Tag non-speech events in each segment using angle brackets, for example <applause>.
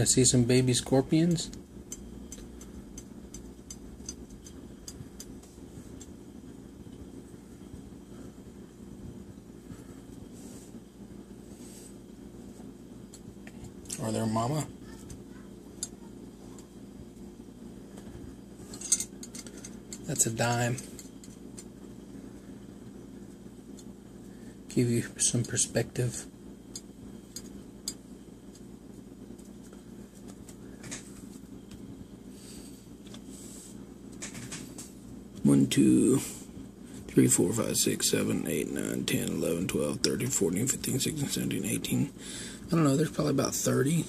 To see some baby scorpions? Or their mama? That's a dime. Give you some perspective. One, two, three, four, five, six, seven, eight, nine, ten, eleven, twelve, thirteen, fourteen, fifteen, sixteen, seventeen, eighteen. I don't know, there's probably about 30.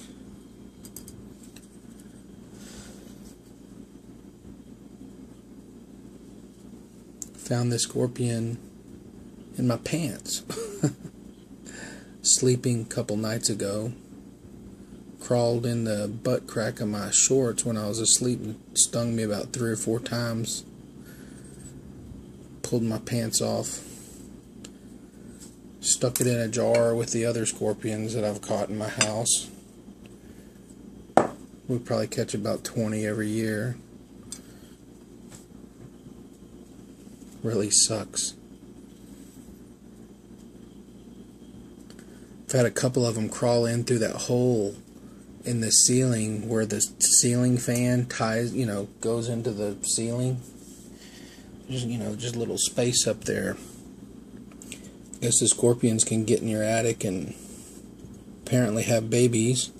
Found this scorpion in my pants. <laughs> Sleeping a couple nights ago. Crawled in the butt crack of my shorts when I was asleep and stung me about three or four times pulled my pants off, stuck it in a jar with the other scorpions that I've caught in my house. We probably catch about 20 every year. Really sucks. I've had a couple of them crawl in through that hole in the ceiling where the ceiling fan ties, you know, goes into the ceiling just you know just a little space up there. I guess the scorpions can get in your attic and apparently have babies.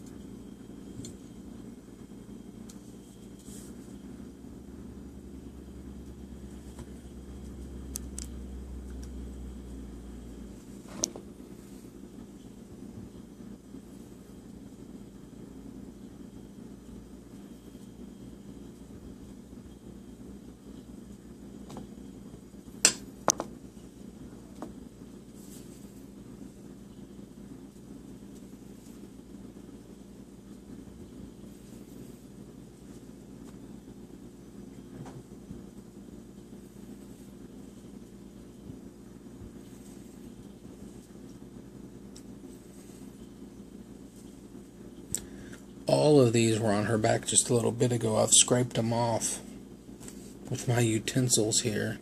All of these were on her back just a little bit ago. I've scraped them off with my utensils here.